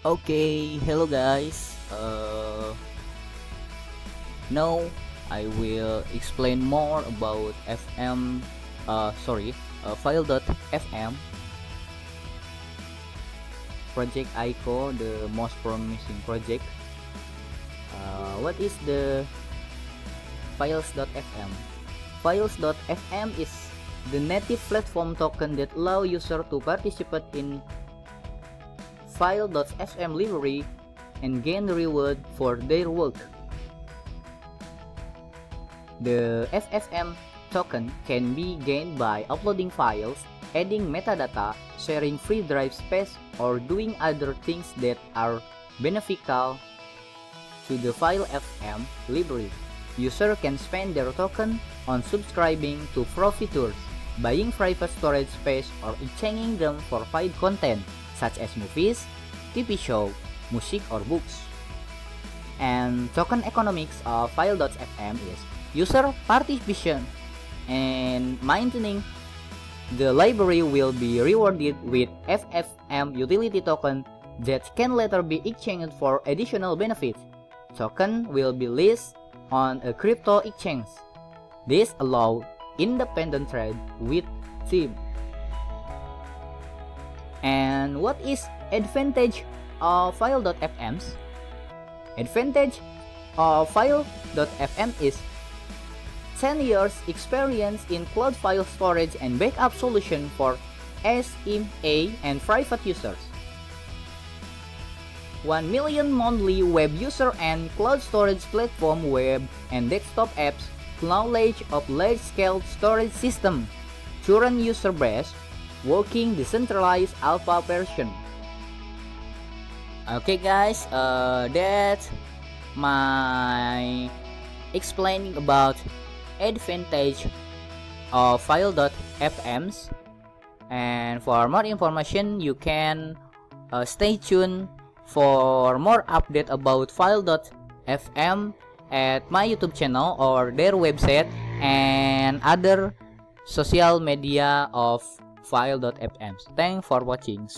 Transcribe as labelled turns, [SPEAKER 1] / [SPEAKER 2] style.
[SPEAKER 1] Okay, hello guys. Uh, now I will explain more about FM. Uh, sorry, uh, file.fm project ICO, the most promising project. Uh, what is the files.fm? Files.fm is the native platform token that allow user to participate in file.fm library and gain reward for their work. The FFM token can be gained by uploading files, adding metadata, sharing free drive space, or doing other things that are beneficial to the file FM library. User can spend their token on subscribing to pro features, buying private storage space, or exchanging them for file content such as movies, TV show, music, or books. And token economics of file.fm is user participation and maintaining the library will be rewarded with FFM utility token that can later be exchanged for additional benefits. Token will be listed on a crypto exchange. This allows independent trade with team. And what is advantage of file.fms? Advantage of file.fm is 10 years experience in cloud file storage and backup solution for SMA and private users. 1 million monthly web user and cloud storage platform web and desktop apps knowledge of large-scale storage system. Current user base working decentralized alpha version. Okay guys uh, that's my explaining about advantage of file.fms and for more information you can uh, stay tuned for more update about file.fm at my youtube channel or their website and other social media of file.fm thanks for watching